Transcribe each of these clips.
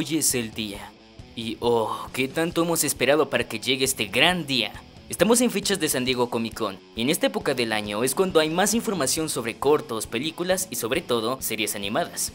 Hoy es el día. Y oh, qué tanto hemos esperado para que llegue este gran día. Estamos en fechas de San Diego Comic Con, y en esta época del año es cuando hay más información sobre cortos, películas y sobre todo series animadas.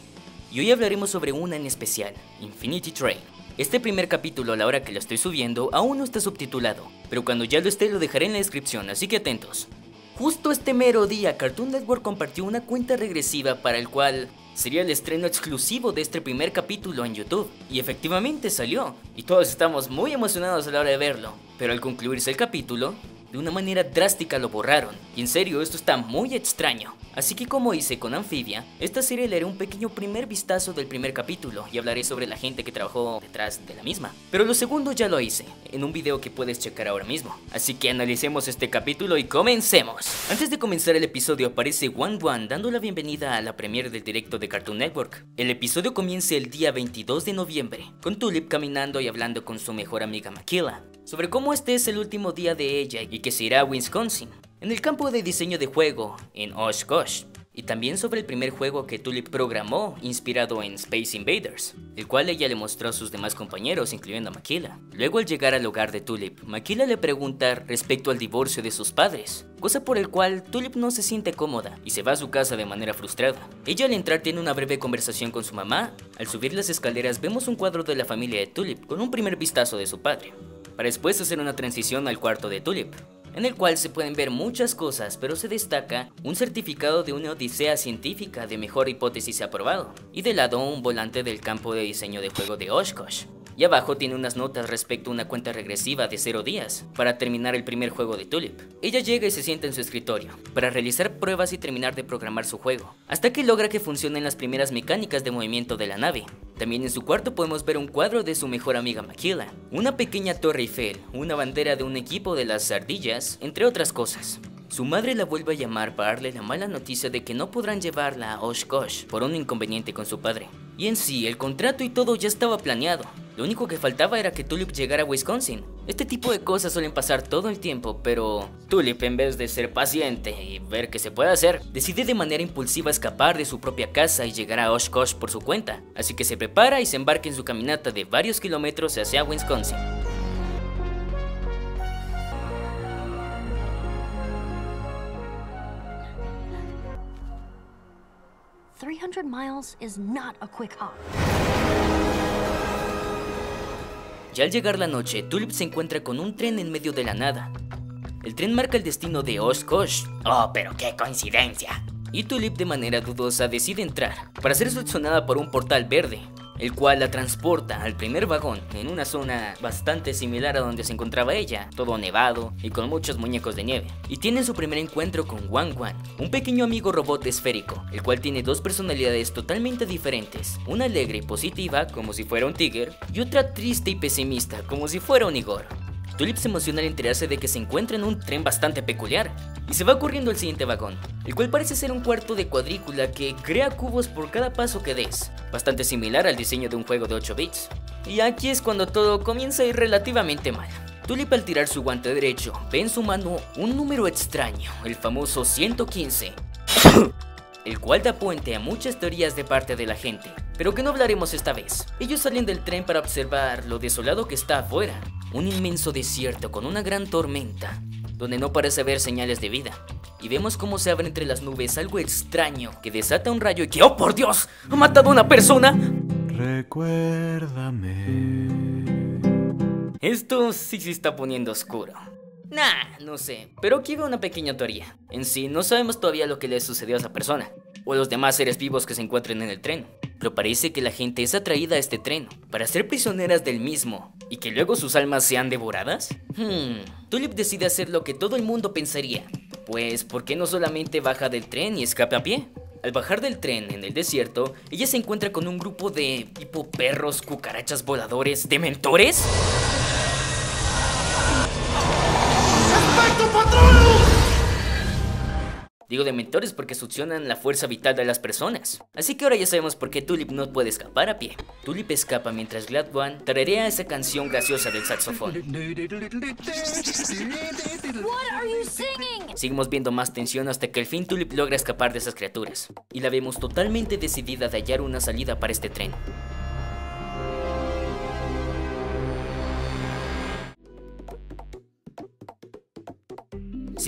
Y hoy hablaremos sobre una en especial, Infinity Train. Este primer capítulo a la hora que lo estoy subiendo aún no está subtitulado, pero cuando ya lo esté lo dejaré en la descripción, así que atentos. Justo este mero día, Cartoon Network compartió una cuenta regresiva para el cual sería el estreno exclusivo de este primer capítulo en YouTube. Y efectivamente salió, y todos estamos muy emocionados a la hora de verlo. Pero al concluirse el capítulo, de una manera drástica lo borraron. Y en serio, esto está muy extraño. Así que como hice con Amphibia, esta serie le haré un pequeño primer vistazo del primer capítulo y hablaré sobre la gente que trabajó detrás de la misma. Pero lo segundo ya lo hice, en un video que puedes checar ahora mismo. Así que analicemos este capítulo y comencemos. Antes de comenzar el episodio aparece Wan Wan dando la bienvenida a la premiere del directo de Cartoon Network. El episodio comienza el día 22 de noviembre, con Tulip caminando y hablando con su mejor amiga Makila sobre cómo este es el último día de ella y que se irá a Wisconsin, en el campo de diseño de juego en Oshkosh, y también sobre el primer juego que Tulip programó inspirado en Space Invaders, el cual ella le mostró a sus demás compañeros, incluyendo a Makila. Luego al llegar al hogar de Tulip, Makila le pregunta respecto al divorcio de sus padres, cosa por el cual Tulip no se siente cómoda y se va a su casa de manera frustrada. Ella al entrar tiene una breve conversación con su mamá, al subir las escaleras vemos un cuadro de la familia de Tulip con un primer vistazo de su padre para después hacer una transición al cuarto de Tulip, en el cual se pueden ver muchas cosas, pero se destaca un certificado de una odisea científica de mejor hipótesis aprobado, y de lado un volante del campo de diseño de juego de Oshkosh. Y abajo tiene unas notas respecto a una cuenta regresiva de 0 días para terminar el primer juego de Tulip. Ella llega y se sienta en su escritorio para realizar pruebas y terminar de programar su juego, hasta que logra que funcionen las primeras mecánicas de movimiento de la nave. También en su cuarto podemos ver un cuadro de su mejor amiga Makila, una pequeña torre Eiffel, una bandera de un equipo de las ardillas, entre otras cosas. Su madre la vuelve a llamar para darle la mala noticia de que no podrán llevarla a Oshkosh por un inconveniente con su padre. Y en sí, el contrato y todo ya estaba planeado. Lo único que faltaba era que Tulip llegara a Wisconsin. Este tipo de cosas suelen pasar todo el tiempo, pero Tulip en vez de ser paciente y ver qué se puede hacer, decide de manera impulsiva escapar de su propia casa y llegar a Oshkosh por su cuenta. Así que se prepara y se embarca en su caminata de varios kilómetros hacia Wisconsin. 300 miles is not a quick hop. Ya al llegar la noche, Tulip se encuentra con un tren en medio de la nada. El tren marca el destino de Oshkosh. Oh, pero qué coincidencia. Y Tulip de manera dudosa decide entrar, para ser seleccionada por un portal verde, el cual la transporta al primer vagón en una zona bastante similar a donde se encontraba ella, todo nevado y con muchos muñecos de nieve. Y tiene su primer encuentro con Wan Wan, un pequeño amigo robot esférico, el cual tiene dos personalidades totalmente diferentes, una alegre y positiva como si fuera un tigre y otra triste y pesimista como si fuera un Igor. Tulip se emociona al enterarse de que se encuentra en un tren bastante peculiar y se va corriendo al siguiente vagón, el cual parece ser un cuarto de cuadrícula que crea cubos por cada paso que des, bastante similar al diseño de un juego de 8 bits. Y aquí es cuando todo comienza a ir relativamente mal. Tulip al tirar su guante derecho ve en su mano un número extraño, el famoso 115, el cual da puente a muchas teorías de parte de la gente, pero que no hablaremos esta vez. Ellos salen del tren para observar lo desolado que está afuera, un inmenso desierto con una gran tormenta, donde no parece haber señales de vida. Y vemos cómo se abre entre las nubes algo extraño que desata un rayo y que, ¡oh por Dios! ¡Ha matado a una persona! Recuérdame. Esto sí se está poniendo oscuro. Nah, no sé, pero aquí veo una pequeña teoría. En sí, no sabemos todavía lo que le sucedió a esa persona, o a los demás seres vivos que se encuentren en el tren pero parece que la gente es atraída a este tren para ser prisioneras del mismo y que luego sus almas sean devoradas. Hmm, Tulip decide hacer lo que todo el mundo pensaría, pues ¿por qué no solamente baja del tren y escapa a pie? Al bajar del tren en el desierto, ella se encuentra con un grupo de tipo perros, cucarachas voladores, dementores. Digo de mentores porque succionan la fuerza vital de las personas. Así que ahora ya sabemos por qué Tulip no puede escapar a pie. Tulip escapa mientras Glad One tararea esa canción graciosa del saxofón. Seguimos viendo más tensión hasta que al fin Tulip logra escapar de esas criaturas. Y la vemos totalmente decidida de hallar una salida para este tren.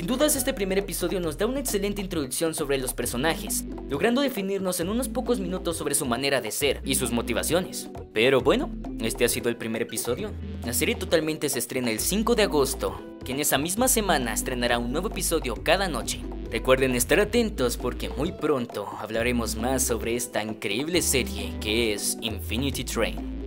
Dudas este primer episodio nos da una excelente introducción sobre los personajes, logrando definirnos en unos pocos minutos sobre su manera de ser y sus motivaciones. Pero bueno, este ha sido el primer episodio. La serie totalmente se estrena el 5 de agosto, que en esa misma semana estrenará un nuevo episodio cada noche. Recuerden estar atentos porque muy pronto hablaremos más sobre esta increíble serie que es Infinity Train.